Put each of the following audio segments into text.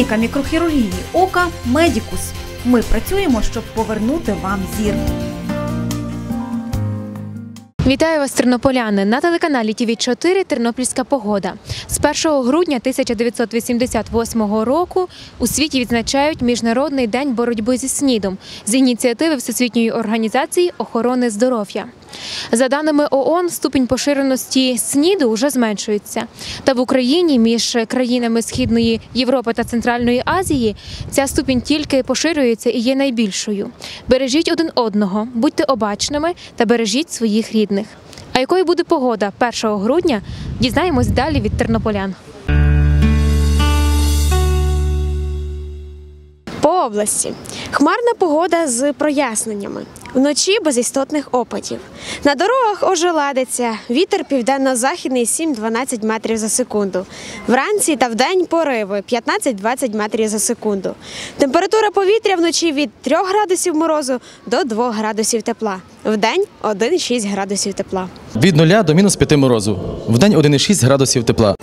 Клініка мікрохірургії ока Медікус. Ми працюємо, щоб повернути вам зір. Вітаю вас, тернополяни! На телеканалі ТВ 4 Тернопільська погода. З 1 грудня 1988 року у світі відзначають Міжнародний день боротьби зі СНІДом з ініціативи Всесвітньої організації охорони здоров'я. За даними ООН, ступінь поширеності СНІДу вже зменшується. Та в Україні між країнами Східної Європи та Центральної Азії ця ступінь тільки поширюється і є найбільшою. Бережіть один одного, будьте обачними та бережіть своїх рідних. А якою буде погода 1 грудня? Дізнаємось далі від тернополян. По області хмарна погода з проясненнями. Вночі без істотних опадів. На дорогах ожеладиться. Вітер південно-західний 7-12 метрів за секунду. Вранці та вдень пориви 15-20 метрів за секунду. Температура повітря вночі від 3 градусів морозу до 2 градусів тепла. Вдень 1,6 градусів тепла. Від 0 до мінус 5 морозу. В день 1,6 градусів тепла.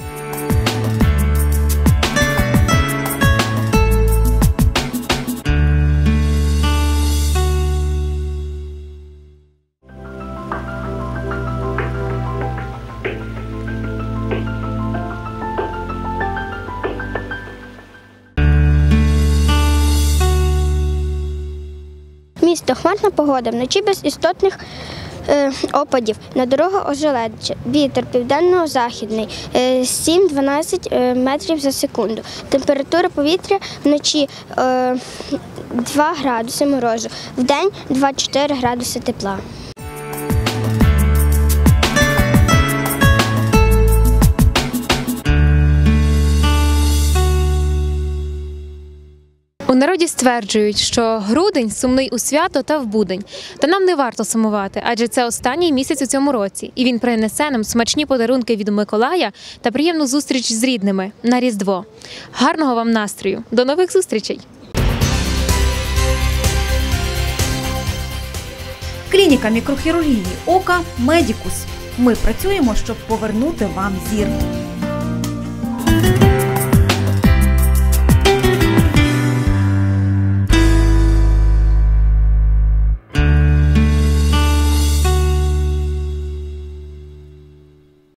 Місто хмарна погода, вночі без істотних е, опадів. На дорогу ожеледче. Вітер південно-західний е, 7-12 е, метрів за секунду. Температура повітря вночі е, 2 градуси морозу, в 2-4 градуси тепла. Народі стверджують, що грудень сумний у свято та в будень. Та нам не варто сумувати, адже це останній місяць у цьому році, і він принесе нам смачні подарунки від Миколая та приємну зустріч з рідними на Різдво. Гарного вам настрою! До нових зустрічей! Клініка мікрохірургії ока Медікус. Ми працюємо, щоб повернути вам зір.